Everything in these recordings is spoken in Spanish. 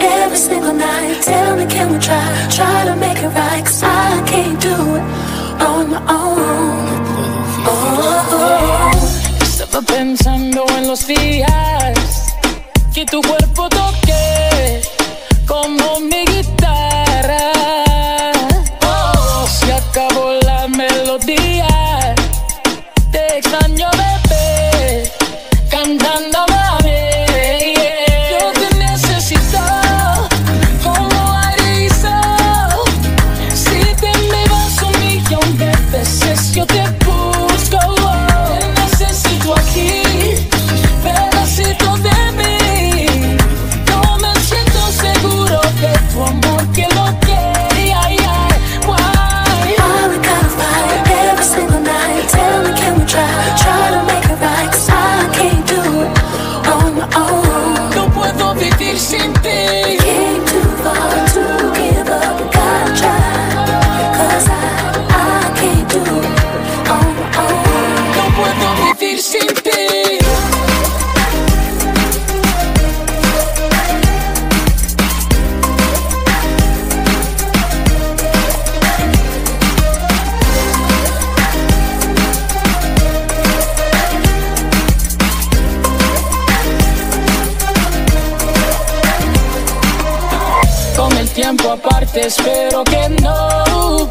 every single night. Tell me, can we try? Try to make it right, cause I can't do it on my own. Oh, Estaba pensando en los días que tu cuerpo mi guitarra. Oh, se acabó la melodía. Te extraño, bebé, cantando vivir sin ti. Tiempo aparte espero que no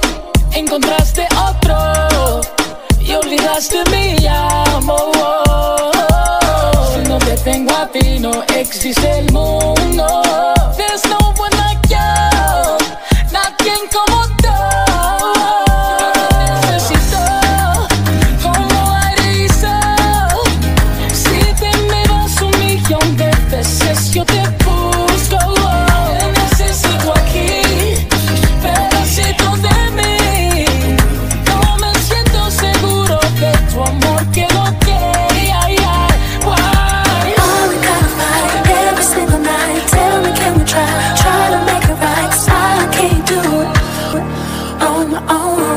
encontraste otro y olvidaste mi amor. Si no te tengo a ti no existe el mundo. on my own.